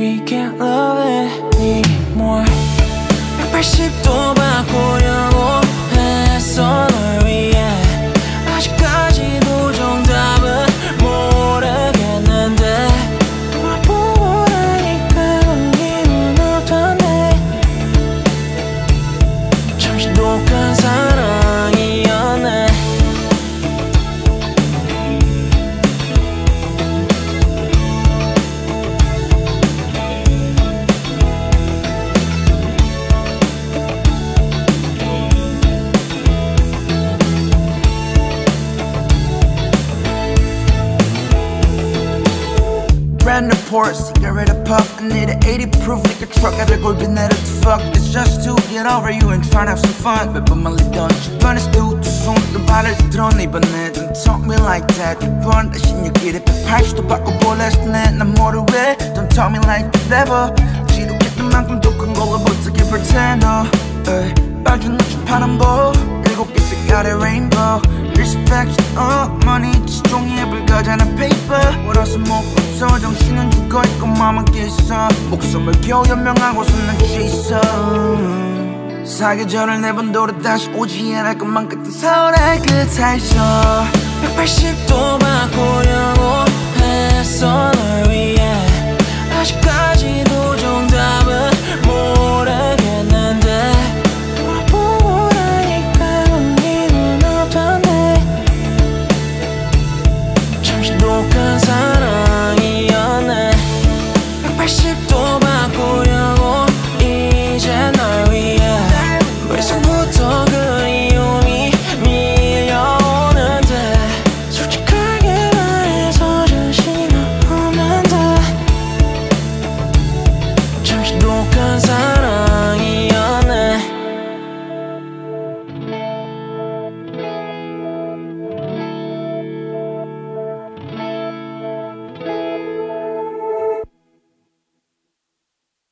We can't love it anymore. 180도 바꾸려고 Brand new Porsche, cigarette a puff I need an 80 proof liquor truck every 골 빛내려 to fuck It's just to get over you and try to have some fun 몇번 말리던 주변에서 두손도 발을 들어 이번에 Don't talk me like that 두번 다신 여기를 180도 바꿔볼래 했네 난 뭐를 왜 Don't talk me like that ever 지루했던 만큼 더큰 걸로 어떻게 pretend 너 에이, 빨간 눈치 파란 보 일곱 개 색깔의 rainbow Respect, oh, money, just 종이에 불가자는 paper 월화수 목 없어 정신은 죽어있고 맘은 깨있어. 목숨을 겨우 연명하고서 난 취있어. 사계절을 네번 돌아 다시 오지 않을 것만 같은 서울의 끝에 있어. 180도 바꾸려고 했어